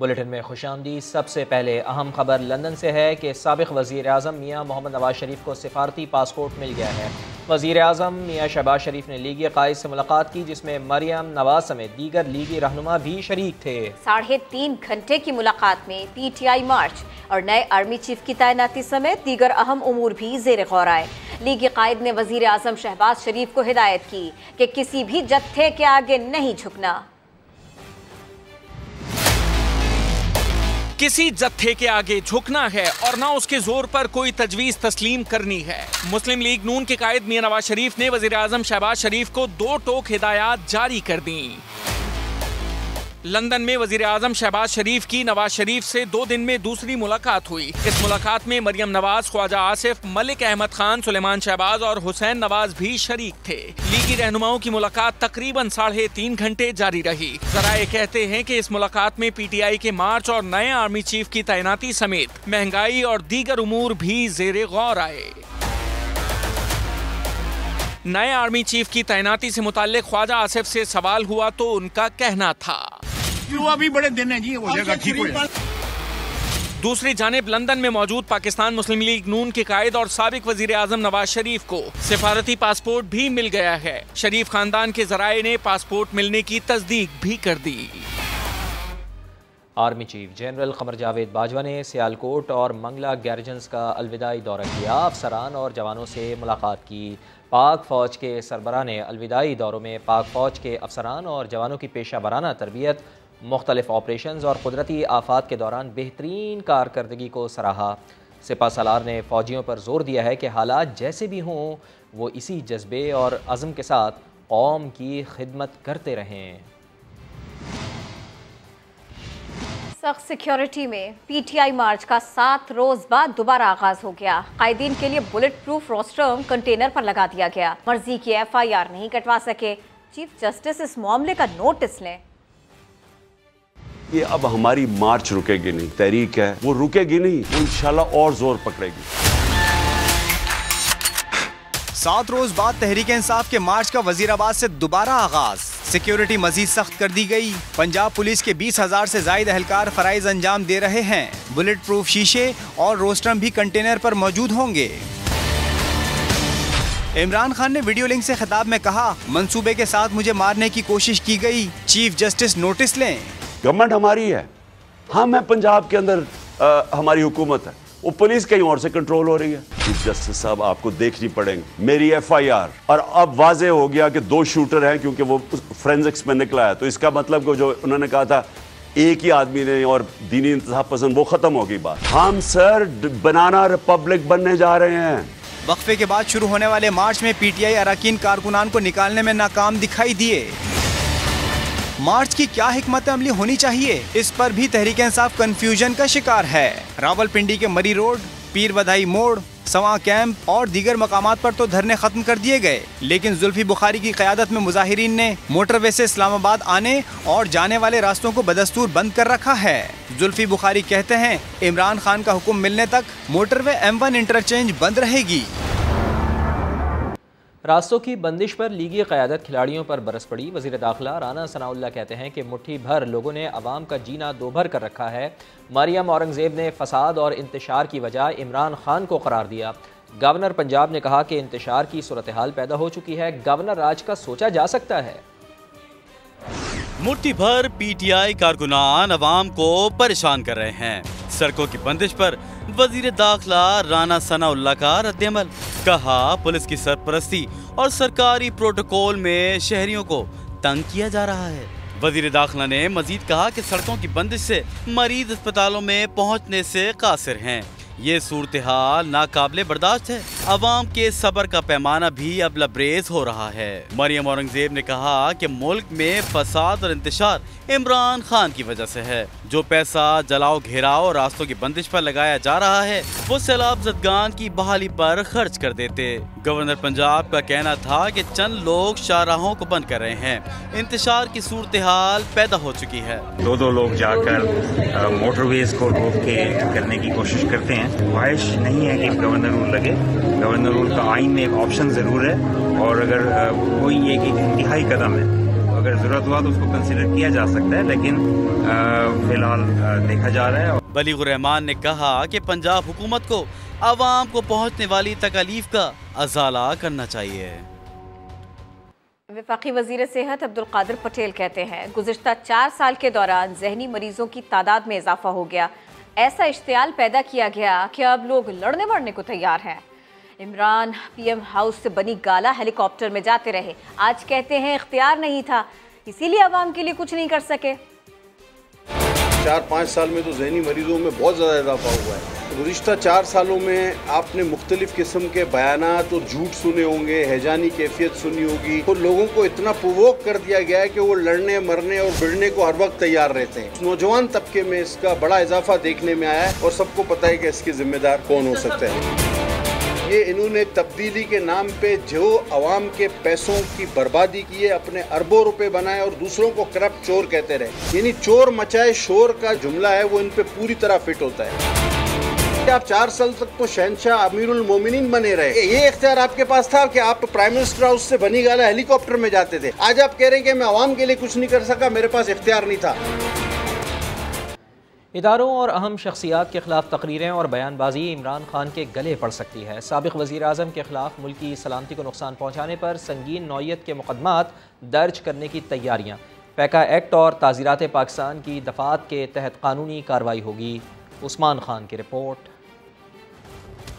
Bulletin में खुश आमदी सबसे पहले अहम खबर लंदन से है कि सबक वजी अजम मियाँ मोहम्मद नवाज़ शरीफ को सिफारती पासपोर्ट मिल गया है। वजी अजम मियाँ शहबाज शरीफ ने लीगी कायद से मुलाकात की, जिसमें मरियम नवाज़ समेत दीगर लीगी रहनुमा भी शरीक थे। साढ़े तीन घंटे की मुलाकात में पी टी आई मार्च और नए आर्मी चीफ की तैनाती समेत दीगर अहम उमूर भी जेर गौर आए। लीगी कायद ने वज़ीर अजम शहबाज शरीफ को हिदायत की कि किसी भी जत्थे के आगे नहीं झुकना। किसी जत्थे के आगे झुकना है और ना उसके ज़ोर पर कोई तजवीज तस्लीम करनी है। मुस्लिम लीग नून के कायद मियाँ नवाज़ शरीफ ने वज़ीर आज़म शहबाज शरीफ को दो टोक हिदायत जारी कर दी। लंदन में वज़ीर आज़म शहबाज शरीफ की नवाज़ शरीफ से दो दिन में दूसरी मुलाकात हुई। इस मुलाकात में मरियम नवाज़, ख्वाजा आसिफ, मलिक अहमद खान, सुलेमान शहबाज और हुसैन नवाज़ भी शरीक थे। लीगी रहनुमाओं की मुलाकात तकरीबन साढ़े तीन घंटे जारी रही। जराए कहते हैं की इस मुलाकात में पीटीआई के मार्च और नए आर्मी चीफ की तैनाती समेत महँगाई और दीगर उमूर भी जेर गौर आए। नए आर्मी चीफ की तैनाती से मुतालिक ख्वाजा आसिफ से सवाल हुआ तो उनका कहना था। अभी बड़े दिन है जी हो जाएगा ठीक हो जाएगा। दूसरी जानब लंदन में मौजूद पाकिस्तान मुस्लिम लीग नून के कायद और सबक वज़ीर आज़म नवाज़ शरीफ को सिफारती पासपोर्ट भी मिल गया है। शरीफ खानदान के जराये ने पासपोर्ट मिलने की तस्दीक भी कर दी। Army chief general Qamar Javed Bajwa ने सियालकोट और मंगला गैरजन्स का अलविदाई दौरा किया। अफसरान और जवानों से मुलाकात की। पाक फ़ौज के सरबरा ने अलविदाई दौरों में पाक फ़ौज के अफसरान और जवानों की पेशा वराना तरबियत मुख्तलिफ़ ऑपरेशन और कुदरती आफात के दौरान बेहतरीन कारकर्दगी को सराहा। सिपा सलार ने फ़ौजियों पर ज़ोर दिया है कि हालात जैसे भी हों, वो इसी जज्बे और अज़म के साथ कौम की खिदमत करते रहें। सख्त सिक्योरिटी में पीटीआई मार्च का सात रोज बाद दोबारा आगाज़ हो गया। कायदीन के लिए बुलेट प्रूफ रोस्टर्म कंटेनर पर लगा दिया गया। मर्ज़ी की एफआईआर नहीं कटवा सके। चीफ जस्टिस इस मामले का नोटिस लें। ये अब हमारी मार्च रुकेगी नहीं, तहरीक है, वो रुकेगी नहीं, वो इंशाल्लाह और ज़ोर पकड़ेगी। सात रोज बाद तहरीक इंसाफ के मार्च का वजीराबाद से दोबारा आगाज़। सिक्योरिटी मजीद सख्त कर दी गई। पंजाब पुलिस के बीस हज़ार से जायद अहलकार फराइज अंजाम दे रहे हैं। बुलेट प्रूफ शीशे और रोस्टरम भी कंटेनर पर मौजूद होंगे। इमरान खान ने वीडियो लिंक से खिताब में कहा, मंसूबे के साथ मुझे मारने की कोशिश की गई। चीफ जस्टिस नोटिस लें। गवर्नमेंट हमारी है। हम हैं पंजाब के अंदर आ, हमारी हुकूमत है। वो पुलिस कहीं और से कंट्रोल हो रही है। चीफ जस्टिस साहब आपको देखनी पड़ेंगे। मेरी एफआईआर और अब वाजे हो गया कि दो शूटर हैं क्योंकि वो फ्रेंजिक्स में निकला है। तो इसका मतलब को जो उन्होंने कहा था एक ही आदमी ने और दीनी इंतज़ाम पसंद वो खत्म हो गई बात। हम सर बनाना रिपब्लिक बनने जा रहे हैं। वक्फे के बाद शुरू होने वाले मार्च में पीटीआई अरकान कारकुनान को निकालने में नाकाम दिखाई दिए। मार्च की क्या हिकमत अमली होनी चाहिए? इस पर भी तहरीक इंसाफ कंफ्यूजन का शिकार है। रावलपिंडी के मरी रोड पीर बधाई मोड़, सवा कैंप और दीगर मकाम पर तो धरने खत्म कर दिए गए। लेकिन जुल्फी बुखारी की क्यादत में मुजाहरीन ने मोटरवे से इस्लामाबाद आने और जाने वाले रास्तों को बदस्तूर बंद कर रखा है। जुल्फी बुखारी कहते हैं, इमरान खान का हुक्म मिलने तक मोटरवे एम वन इंटरचेंज बंद रहेगी। रास्तों की बंदिश पर लीगी क़्यादत खिलाड़ियों पर बरस पड़ी। वज़ीर दाखिला राना सनाउल्ला कहते हैं कि मुट्ठी भर लोगों ने अवाम का जीना दोभर कर रखा है। मरियम औरंगज़ेब ने फसाद और इंतशार की वजह इमरान खान को करार दिया। गवर्नर पंजाब ने कहा कि इंतशार की सूरत हाल पैदा हो चुकी है। गवर्नर राज का सोचा जा सकता है। मुट्ठी भर पीटीआई कारकुनान अवाम को परेशान कर रहे हैं। सड़कों की बंदिश पर वज़ीर दाखिला राना सनाउल्ला का रद्दमल कहा, पुलिस की सरपरस्ती और सरकारी प्रोटोकॉल में शहरियों को तंग किया जा रहा है। वज़ीर दाखिला ने मजीद कहा कि सड़कों की बंदिश से मरीज़ अस्पतालों में पहुँचने से कासिर हैं। ये सूरत हाल नाकाबले बर्दाश्त है। अवाम के सबर का पैमाना भी अब लबरेज हो रहा है। मरियम औरंगज़ेब ने कहा कि मुल्क में फसाद और इंतशार इमरान खान की वजह से है। जो पैसा, जलाओ, घेराव और रास्तों की बंदिश पर लगाया जा रहा है, वो सैलाब जदगान की बहाली पर खर्च कर देते। गवर्नर पंजाब का कहना था कि चंद लोग शाहराहों को बंद कर रहे हैं। इंतशार की सूरत हाल पैदा हो चुकी है। दो दो लोग जाकर मोटरवेज को रोक के करने की कोशिश करते हैं। ख्वाहिश नहीं है कि गवर्नर रूल लगे। गवर्नर रूल का आइन में एक ऑप्शन ज़रूर है। और अगर कोई एक इंतहाई कदम है तो अगर ज़रूरत हुआ तो उसको कंसिडर किया जा सकता है लेकिन फ़िलहाल देखा जा रहा है बलीगुर रहमान ने कहा कि पंजाब हुकूमत को आवाम को पहुँचने वाली तकालीफ का अजाला करना चाहिए। विफाकी वज़ीर सेहत अब्दुल कादिर पटेल कहते हैं गुजशत चार साल के दौरान जहनी मरीजों की तादाद में इजाफा हो गया। ऐसा इश्तियाल पैदा किया गया कि अब लोग लड़ने मरने को तैयार हैं। इमरान पीएम हाउस से बनी गाला हेलीकॉप्टर में जाते रहे। आज कहते हैं इख्तियार नहीं था, इसीलिए आवाम के लिए कुछ नहीं कर सके। चार पाँच साल में तो जहनी मरीजों में बहुत ज़्यादा इजाफा हुआ है। गुज्त चार सालों में आपने मुख्तलिफ़ किस्म के बयान और झूठ सुने होंगे, हैजानी कैफियत सुनी होगी। तो लोगों को इतना प्रवोक कर दिया गया है कि वो लड़ने, मरने और बिड़ने को हर वक्त तैयार रहते हैं। नौजवान तबके में इसका बड़ा इजाफा देखने में आया है और सबको पता है कि इसके जिम्मेदार कौन हो सकते हैं। ये इन्होंने तब्दीली के नाम पे जो अवाम के पैसों की बर्बादी की है, अपने अरबों रुपए बनाए और दूसरों को करप्ट चोर कहते रहे। यानी चोर मचाए, शोर का जुमला है, वो इन पे पूरी तरह फिट होता है। आप चार साल तक तो शहनशाह अमीरुल मोमिनीन बने रहे। ये इख्तियार आपके पास था कि आप प्राइम मिनिस्टर हाउस से बनी गाला हेलीकॉप्टर में जाते थे। आज आप कह रहे हैं कि मैं आवाम के लिए कुछ नहीं कर सका, मेरे पास इख्तियार नहीं था। इदारों और अहम शख्सियात के खिलाफ तकरीरें और बयानबाजी इमरान खान के गले पड़ सकती है। सबक वजी अजम के खिलाफ मुल्की सलामती को नुकसान पहुँचाने पर संगीन नौीयत के मुकदमा दर्ज करने की तैयारियाँ। पैका एक्ट और ताज़ीरात पाकिस्तान की दफात के तहत कानूनी कार्रवाई होगी। उस्मान खान की रिपोर्ट।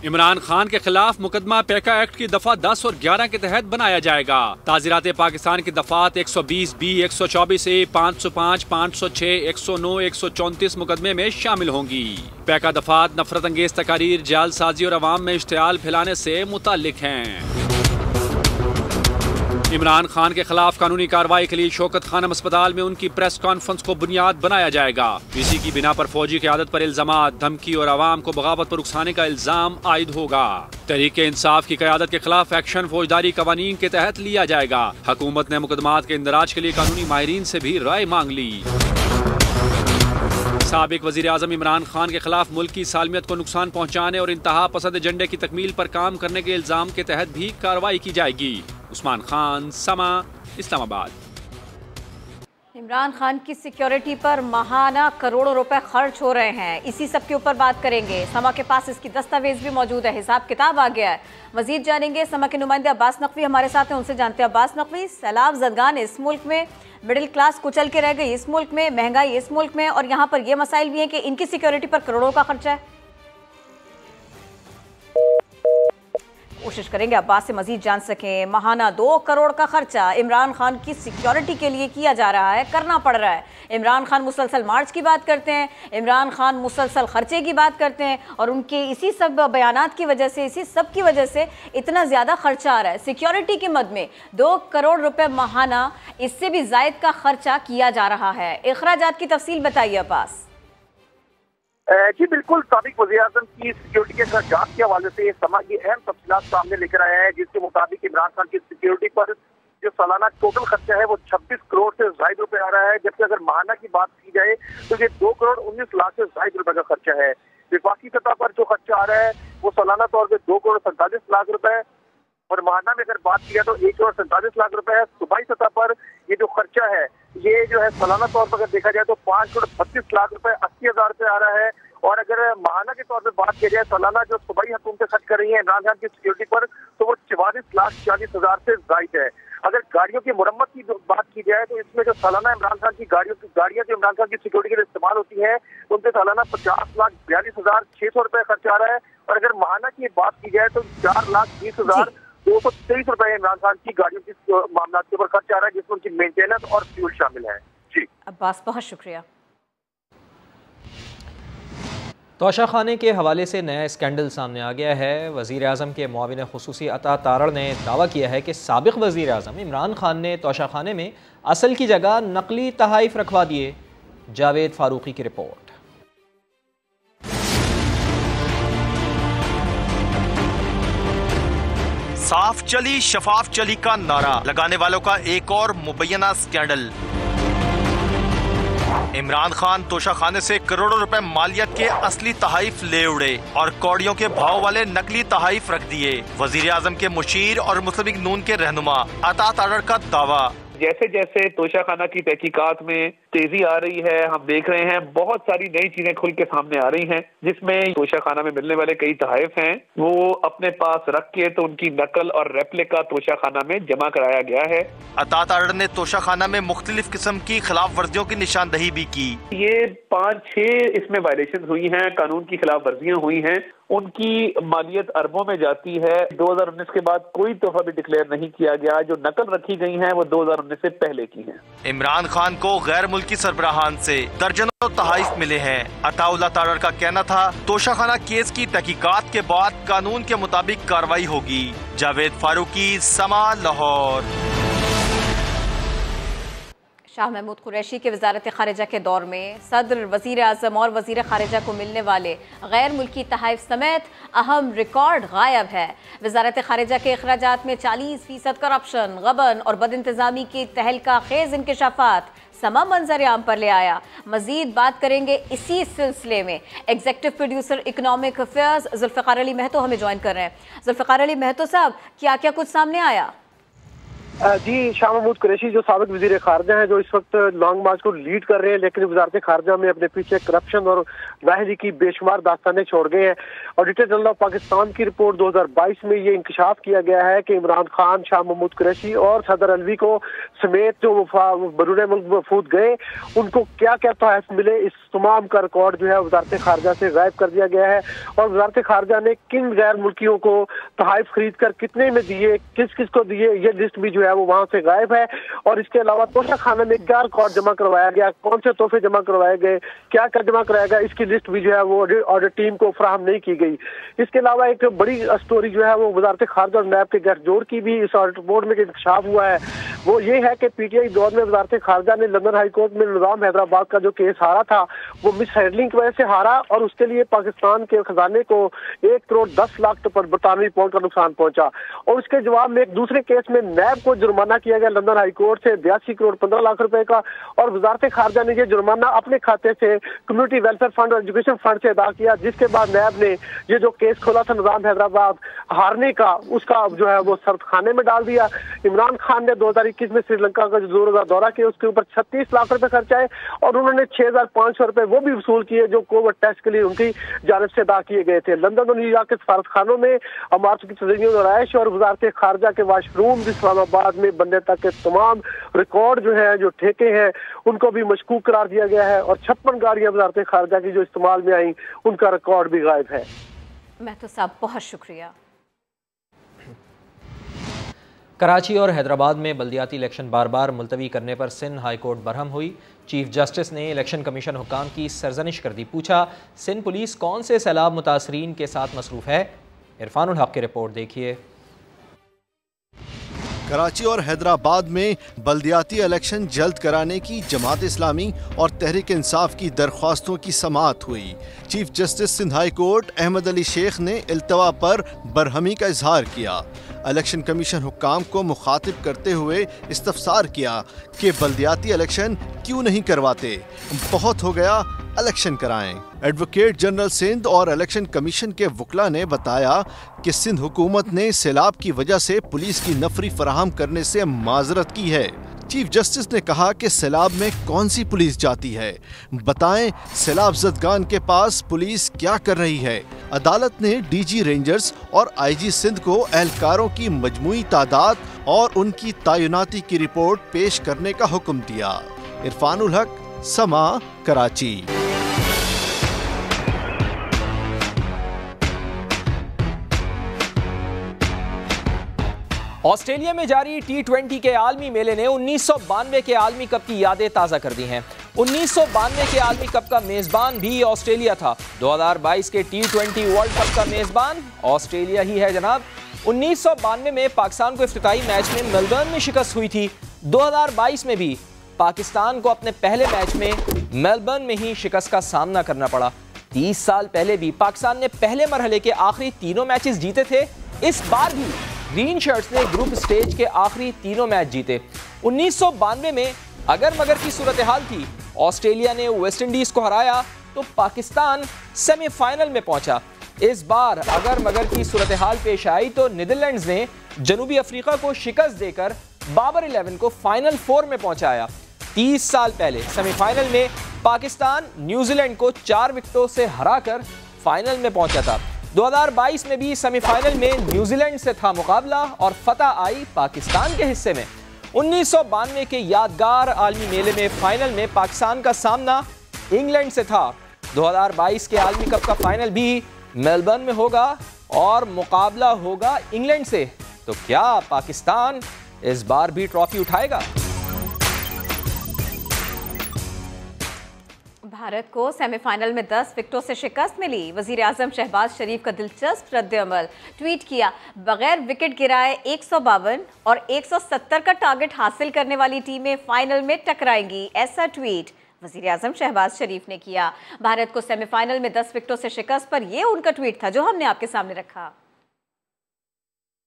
इमरान खान के खिलाफ मुकदमा पैका एक्ट की दफ़ा 10 और 11 के तहत बनाया जाएगा। ताजीरात पाकिस्तान की दफात 120 बी 124 ए 505 506 109 134 मुकदमे में शामिल होंगी। पैका दफात नफरत अंगेज तकारीर, जालसाजी और अवाम में इश्तियाल फैलाने से मुतल हैं। इमरान खान के खिलाफ कानूनी कार्रवाई के लिए शौकत खानम अस्पताल में उनकी प्रेस कॉन्फ्रेंस को बुनियाद बनाया जाएगा। इसी की बिना पर फौजी की आदत पर इल्ज़ाम, धमकी और आवाम को बगावत पर उकसाने का इल्ज़ाम आयद होगा। तरीके इंसाफ की क्यादत के खिलाफ एक्शन फौजदारी कवानीन के तहत लिया जाएगा। हुकूमत ने मुकदमा के इंदराज के लिए कानूनी माहरीन ऐसी भी राय मांग ली। सबक वजी अजम इमरान खान के खिलाफ मुल्क की सालमियत को नुकसान पहुँचाने और इंतहा पसंद एजेंडे की तकमील पर काम करने के इल्ज़ाम के तहत भी कार्रवाई की जाएगी। उस्मान खान, समा, इस्लामाबाद। इमरान खान की सिक्योरिटी पर महाना करोड़ों रुपए खर्च हो रहे हैं। इसी सब के ऊपर बात करेंगे। समा के पास इसकी दस्तावेज़ भी मौजूद है। हिसाब किताब आ गया है। मजीद जानेंगे समा के नुमाइंदे अब्बास नकवी हमारे साथ हैं। उनसे जानते हैं अब्बास नकवी, सैलाब जदगान इस मुल्क में मिडिल क्लास कुचल के रह गई। इस मुल्क में महँगाई इस मुल्क में और यहाँ पर यह मसाइल भी है कि इनकी सिक्योरिटी पर करोड़ों का खर्चा है। कोशिश करेंगे अब्बास से मजीद जान सकें। महाना दो करोड़ का खर्चा इमरान खान की सिक्योरिटी के लिए किया जा रहा है, करना पड़ रहा है। इमरान खान मुसलसल मार्च की बात करते हैं, इमरान खान मुसलसल खर्चे की बात करते हैं और उनके इसी सब बयान की वजह से, इसी सब की वजह से इतना ज़्यादा खर्चा आ रहा है। सिक्योरिटी के मद में दो करोड़ रुपये महाना इससे भी जायद का खर्चा किया जा रहा है। अखराज की तफसील बताइए अब्बास। जी, बिल्कुल, सबक वजी अजम की सिक्योरिटी के जाँच के हवाले से समा की अहम तफसीत सामने लेकर आया है, जिसके मुताबिक इमरान खान की सिक्योरिटी पर जो सालाना टोटल खर्चा है वो 26 करोड़ से जायद रुपए आ रहा है। जबकि अगर महाना की बात की जाए तो ये दो करोड़ उन्नीस लाख से जायद रुपए का खर्चा है। विफाकी सतह पर जो खर्चा आ रहा है, वो सालाना तौर पर दो करोड़ सैंतालीस लाख रुपए और महाना में अगर बात किया तो एक करोड़ सैंतालीस लाख रुपए है सुबाई सतह पर ये जो खर्चा है, ये जो है सालाना तौर पर अगर देखा जाए तो पाँच करोड़ बत्तीस लाख रुपए, अस्सी हज़ार रुपए आ रहा है। और अगर महाना के तौर पर बात की जाए, सालाना जो सुबाई हुकूमतें खर्च कर रही है इमरान खान की सिक्योरिटी पर तो वो चवालीस लाख चालीस हज़ार से जायद है। अगर गाड़ियों की मुरम्मत की बात की जाए तो इसमें जो सालाना इमरान खान की गाड़ियों की, गाड़ियाँ जो इमरान खान की सिक्योरिटी के लिए इस्तेमाल होती है उनसे सालाना पचास लाख बयालीस हज़ार छह सौ रुपए खर्च आ रहा है। और अगर महाना की बात की जाए तो चार लाख बीस हज़ार दो सौ तेईस रुपए इमरान खान की गाड़ियों की मामला के ऊपर खर्च आ रहा है जिसमें उनकी मेंटेनेंस और फ्यूल शामिल है। जी। अब्बास बहुत शुक्रिया। तोशा खाने के हवाले से नया स्कैंडल सामने आ गया है। वज़ी अजम के मुआविन खसूसी अता तारड़ ने दावा किया है कि सबक वज़ी अजम इमरान खान ने तोशा खाने में असल की जगह नकली तहाइफ रखवा दिए। जावेद फारूकी की रिपोर्ट। साफ़ चली, शफाफ चली का नारा। लगाने वालों का एक और मुबैना स्कैंडल। इमरान खान तोशा खाने से करोड़ों रुपए मालियत के असली तहाइफ ले उड़े और कौड़ियों के भाव वाले नकली तहाइफ रख दिए। वज़ीर आज़म के मुशीर और मुस्लिम नून के रहनुमा अता ताड़र का दावा। जैसे जैसे तोशाखाना की तहकीकात में तेज़ी आ रही है हम देख रहे हैं बहुत सारी नई चीज़ें खुल के सामने आ रही हैं जिसमें तोशाखाना में मिलने वाले कई तहफ हैं। वो अपने पास रख के तो उनकी नकल और रेप्लिका तोशाखाना में जमा कराया गया है। अतात आर्डर ने तोशाखाना में मुख्तलिफ़ किस्म की खिलाफ वर्जियों की निशानदही भी की। ये पाँच छह इसमें वायलेशन हुई है कानून की खिलाफ वर्जियाँ हुई हैं। उनकी मालियत अरबों में जाती है। 2019 के बाद कोई तोहफा भी डिक्लेयर नहीं किया गया। जो नकल रखी गई है वो 2019 से पहले की है। इमरान खान को गैर मुल्की सरबराहान से दर्जनों तहाइफ मिले हैं। अताउल्ला तारर का कहना था, तोशाखाना केस की तहकीकात के बाद कानून के मुताबिक कार्रवाई होगी। जावेद फारूकी, समा, लाहौर। शाह महमूद कुरैशी के वजारत खारजा के दौर में सदर वज़ीर अजम और वज़ीर खारजा को मिलने वाले गैर मुल्की तहफ़ समेत अहम रिकॉर्ड गायब है। वजारत खारजा के अखराज में चालीस फ़ीसद करप्शन, गबन और बद इंतज़ामी की तहलका खेज इंकशाफात समा मंजर आम पर ले आया। मजीद बात करेंगे इसी सिलसिले में। Executive producer economic affairs Zulfar Ali Mahto हमें ज्वाइन कर रहे हैं। जुल्फ़ार अली महतो साहब क्या क्या कुछ सामने आया? जी, शाह महमूद कुरैशी जो सबक वज़ीर खारजा हैं, जो इस वक्त लॉन्ग मार्च को लीड कर रहे हैं, लेकिन वजारत खारजा में अपने पीछे करप्शन और नाहली की बेशुमार दास्तानें छोड़ गए हैं। ऑडिटर जनरल ऑफ़ पाकिस्तान की रिपोर्ट 2022 में ये इंकशाफ किया गया है कि इमरान खान, शाह महमूद कुरैशी और सदर अलवी को समेत जो बरून मुल्क वफूद गए, उनको क्या क्या तहफ मिले, इस तमाम का रिकॉर्ड जो है वजारत खारजा से गायब कर दिया गया है। और वजारत खारजा ने किन गैर मुल्कियों को तहफ खरीद कर कितने में दिए किस किस को दिए, ये लिस्ट भी जो है वो वहाँ से गायब है। और इसके अलावा तोशा खाना में क्या रिकॉर्ड जमा करवाया गया। कौन से तोहफे जमा करवाए गए? क्या क्या जमा कराया गया? इसकी लिस्ट भी जो है वो ऑडिट टीम को फ्राहम नहीं की गई। इसके अलावा एक बड़ी स्टोरी जो है वो वजारत खारजा और नैब के गठजोड़ की भी इस ऑडिट रिपोर्ट में इंकशाफ हुआ है। वो ये है कि पीटीआई दौर में वजारत खारजा ने लंदन हाईकोर्ट में निज़ाम हैदराबाद का जो केस हारा था, वो मिस हैंडलिंग की वजह से हारा और उसके लिए पाकिस्तान के खजाने को एक करोड़ दस लाख बरतानवी पाउंड का नुकसान पहुँचा। और उसके जवाब में एक दूसरे केस में नैब को जुर्माना किया गया लंदन हाईकोर्ट से, बयासी करोड़ पंद्रह लाख रुपए का, और वजारत खारजा ने ये जुर्माना अपने खाते से कम्युनिटी वेलफेयर फंड और एजुकेशन फंड से अदा किया, जिसके बाद नैब ने ये जो केस खोला था निज़ाम हैदराबाद हारने का, उसका जो है वो सर्द खाने में डाल दिया। इमरान खान ने दो हज़ार इक्कीस में श्रीलंका का जो ज़ोर दौरा किया, उसके ऊपर छत्तीस लाख रुपए खर्चाए और उन्होंने छह हज़ार पाँच सौ रुपए वो भी वसूल किए, जो कोविड टेस्ट के लिए उनकी जानब से अदा किए गए थे। लंदन और न्यूयॉर्क के सफारत खानों में अमारत की तजयन और आयश और वजारत खारजा के वाशरूम इस्लामाबाद में बनने तक के तमाम रिकॉर्ड जो है जो ठेके हैं उनको भी मशकूक करार दिया गया है और छप्पन गाड़ियाँ वजारत खारजा की जो इस्तेमाल में आई उनका रिकॉर्ड भी गायब है। मैं तो साहब बहुत शुक्रिया। कराची और हैदराबाद में बल्दियाती इलेक्शन बार बार मुलतवी करने पर सिंध हाई कोर्ट बरहम हुई। चीफ जस्टिस ने इलेक्शन कमीशन हुकाम की सरजनिश कर दी। पूछा सिंध पुलिस कौन से सैलाब मुतासरीन के साथ मसरूफ़ है? इरफान हक की रिपोर्ट देखिए। कराची और हैदराबाद में बल्दियाती इलेक्शन जल्द कराने की जमात इस्लामी और तहरीक इंसाफ की दरख्वास्तों की समात हुई। Chief justice Sindh high court Ahmed Ali Sheikh ने अल्तवा पर बरहमी का इजहार किया। इलेक्शन कमीशन हुकाम को मुखातिब करते हुए इस्तफसार किया कि बल्दियाती इलेक्शन क्यों नहीं करवाते। बहुत हो गया इलेक्शन कराएँ। एडवोकेट जनरल सिंध और इलेक्शन कमीशन के वकला ने बताया कि सिंध हुकूमत ने सैलाब की वजह से पुलिस की नफरी फराहम करने से माजरत की है। चीफ जस्टिस ने कहा कि सैलाब में कौन सी पुलिस जाती है? बताएँ, सैलाब जदगान के पास पुलिस क्या कर रही है? अदालत ने डीजी रेंजर्स और आईजी सिंध को एहलकारों की मजमुई तादाद और उनकी तयनाती की रिपोर्ट पेश करने का हुक्म दिया। इरफानुल हक, समा, कराची। ऑस्ट्रेलिया में जारी टी ट्वेंटी के आलमी मेले ने उन्नीस के आलमी कप की यादें ताज़ा कर दी हैं। उन्नीस के आलमी कप का मेज़बान भी ऑस्ट्रेलिया था। 2022 के टी ट्वेंटी वर्ल्ड कप का मेज़बान ऑस्ट्रेलिया ही है, जनाब। उन्नीस में पाकिस्तान को इफ्ताही मैच में मेलबर्न में शिकस्त हुई थी। 2022 में भी पाकिस्तान को अपने पहले मैच में मेलबर्न में ही शिकस्त का सामना करना पड़ा। तीस साल पहले भी पाकिस्तान ने पहले मरहले के आखिरी तीनों मैचेस जीते थे। इस बार भी ग्रीन शर्ट्स ने ग्रुप स्टेज के आखिरी तीनों मैच जीते। उन्नीस सौ बानवे में अगर मगर की सूरत हाल थी। ऑस्ट्रेलिया ने वेस्ट इंडीज को हराया तो पाकिस्तान सेमीफाइनल में पहुँचा। इस बार अगर मगर की सूरत हाल पेश आई तो नीदरलैंड्स ने जनूबी अफ्रीका को शिकस्त देकर बाबर इलेवन को फाइनल फोर में पहुँचाया। 30 साल पहले सेमीफाइनल में पाकिस्तान न्यूजीलैंड को चार विकेटों से हराकर फाइनल में पहुँचा था। 2022 में भी सेमीफाइनल में न्यूजीलैंड से था मुकाबला और फतह आई पाकिस्तान के हिस्से में। उन्नीस सौ बानवे के यादगार आलमी मेले में फाइनल में पाकिस्तान का सामना इंग्लैंड से था। 2022 के आलमी कप का फाइनल भी मेलबर्न में होगा और मुकाबला होगा इंग्लैंड से। तो क्या पाकिस्तान इस बार भी ट्रॉफी उठाएगा? भारत को सेमीफाइनल में 10 विकेटों से शिकस्त मिली। वज़ीर आज़म शहबाज शरीफ का दिलचस्प रद्दमल ट्वीट किया, बगैर विकेट गिराए एक और 170 का टारगेट हासिल करने वाली टीमें फाइनल में टकराएँगी, ऐसा ट्वीट वज़ीर आज़म शहबाज शरीफ ने किया। भारत को सेमीफाइनल में 10 विकेटों से शिकस्त पर यह उनका ट्वीट था जो हमने आपके सामने रखा।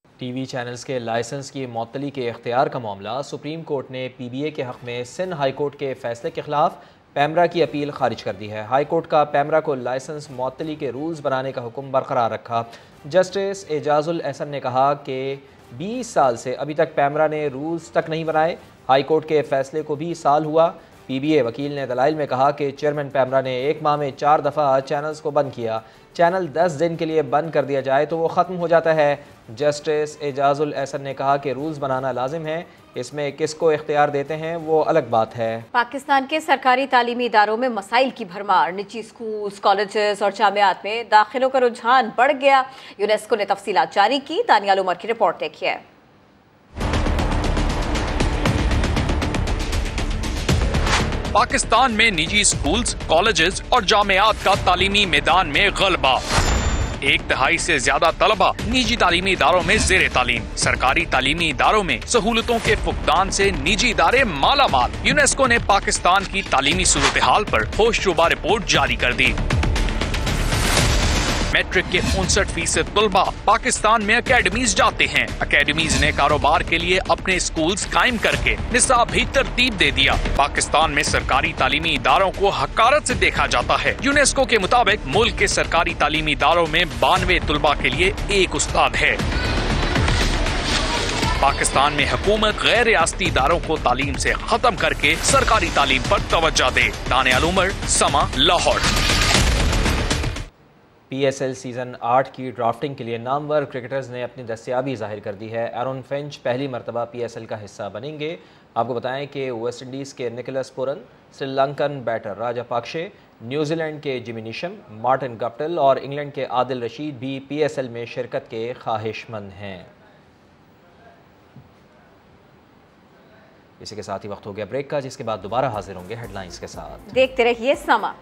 टीवी चैनल्स के लाइसेंस की मअतली के इख्तियार का मामला सुप्रीम कोर्ट ने पीबीए के हक में सिंध हाई कोर्ट के फैसले के खिलाफ पैमरा की अपील खारिज कर दी है। हाई कोर्ट का पैमरा को लाइसेंस मअतली के रूल्स बनाने का हुक्म बरकरार रखा। जस्टिस एजाजुल एहसन ने कहा कि 20 साल से अभी तक पैमरा ने रूल्स तक नहीं बनाए। हाई कोर्ट के फैसले को भी साल हुआ। पीबीए वकील ने दलाइल में कहा कि चेयरमैन पैमरा ने एक माह में चार दफ़ा चैनल्स को बंद किया। चैनल 10 दिन के लिए बंद कर दिया जाए तो वो ख़त्म हो जाता है। जस्टिस एजाजुल एहसन ने कहा कि रूल्स बनाना लाजिम है। इसमें किसको इख्तियार देते हैं वो अलग बात है। पाकिस्तान के सरकारी तालीमी इदारों में मसाइल की भरमार निजी स्कूल कॉलेजेस और जामियात में दाखिलों का रुझान बढ़ गया। यूनेस्को ने तफसी जारी की दानियाल उमर की रिपोर्ट देखिए पाकिस्तान में निजी स्कूल्स, कॉलेजेस और जामियात का तालीमी मैदान में गलबा। एक तिहाई से ज़्यादा तलबा निजी तालीमी इदारों में जेर तालीम। सरकारी तालीमी इदारों में सहूलतों के फुकदान से निजी इदारे माला माल यूनेस्को ने पाकिस्तान की तालीमी सूरत हाल पर होशरुबा रिपोर्ट जारी कर दी। मैट्रिक के उनसठ फ़ीसद तलबा पाकिस्तान में अकेडमीज जाते हैं। अकेडमीज ने कारोबार के लिए अपने स्कूल कायम करके निसाब भी तरतीब दे दिया। पाकिस्तान में सरकारी तालीमी इदारों को हकारत ऐसी देखा जाता है। यूनेस्को के मुताबिक मुल्क के सरकारी तालीमी इदारों में बानवे तलबा के लिए एक उस्ताद है। पाकिस्तान में हुकूमत गैर रियाती इदारों को तालीम से खत्म करके सरकारी तालीम पर तवज्जो दे। दाने उमर, समा, लाहौर। पीएसएल सीज़न आठ की ड्राफ्टिंग के लिए नामवर क्रिकेटर्स ने अपनी दस्तियाबी ज़ाहिर कर दी है। एरोन फिंच पहली मरतबा पीएसएल का हिस्सा बनेंगे। आपको बताएँ कि वेस्ट इंडीज़ के Nicholas Pooran Sri Lankan batter Rajapaksa New Zealand के जिमिनिशम मार्टिन गप्टल और इंग्लैंड के आदिल रशीद भी पीएसएल में शिरकत के ख्वाहिशमंद हैं। इसी के साथ ही वक्त हो गया ब्रेक का, जिसके बाद दोबारा हाजिर होंगे हेडलाइंस के साथ। देखते रहिए समा।